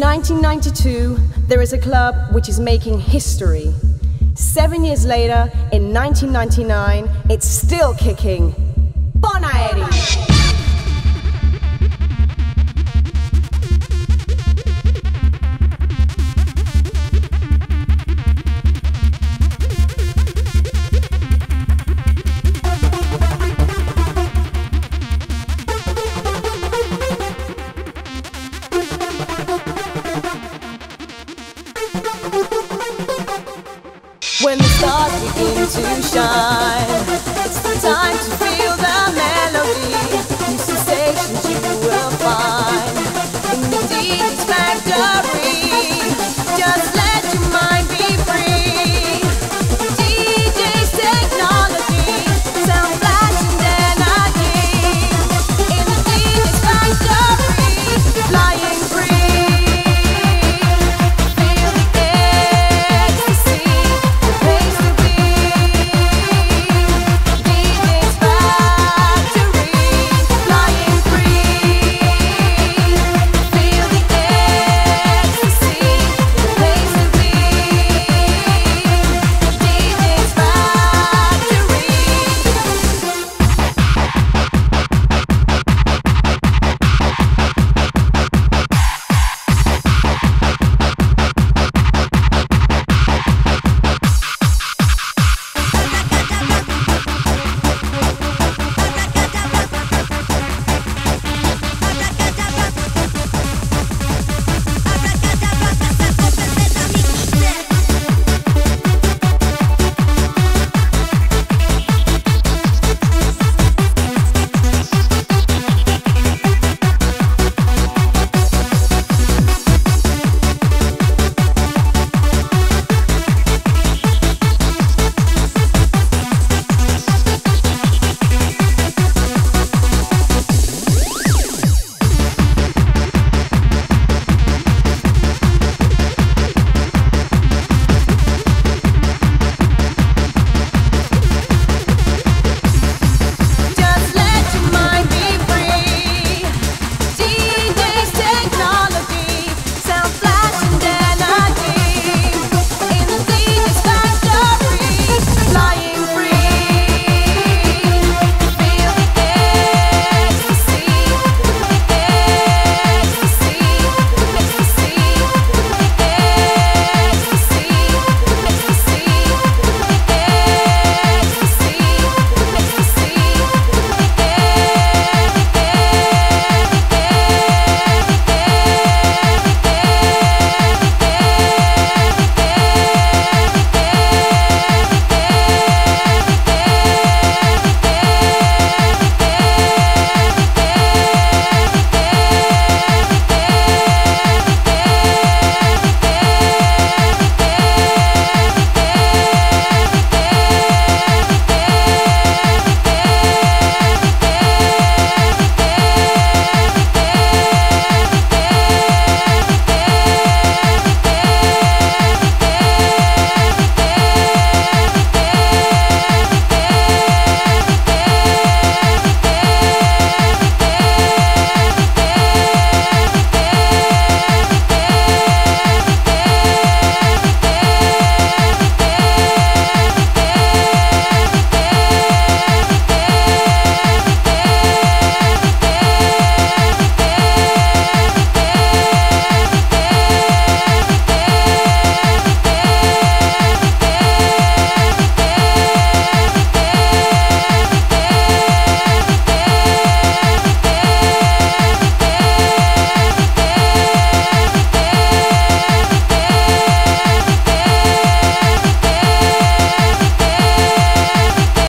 1992, there is a club which is making history. Seven years later, in 1999, it's still kicking. Pont When the stars begin to shine, it's the time to feel the melody. New sensations you will find in the DJ's factory.